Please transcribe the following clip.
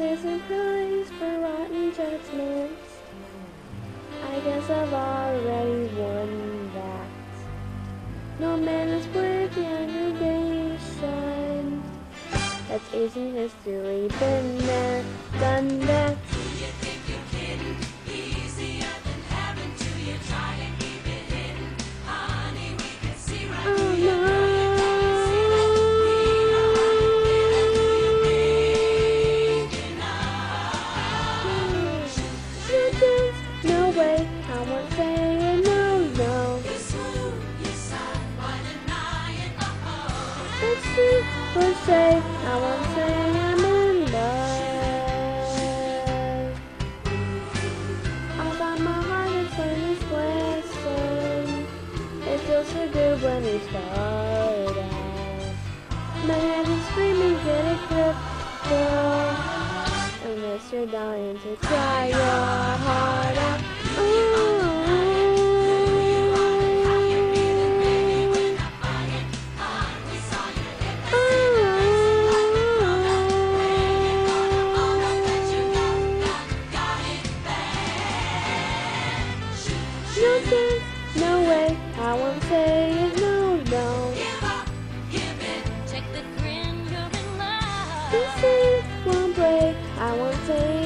there's a price for rotten judgments. I guess I've already won that. No man is worth the aggravation. That's easy history, been see, we'll say, I won't say I'm in love. I got my heart is learn this lesson. It feels so good when we start out. My head is screaming, get a grip, girl. Unless you're dying to cry your heart out. I won't say it, no, no. This is one break, I won't say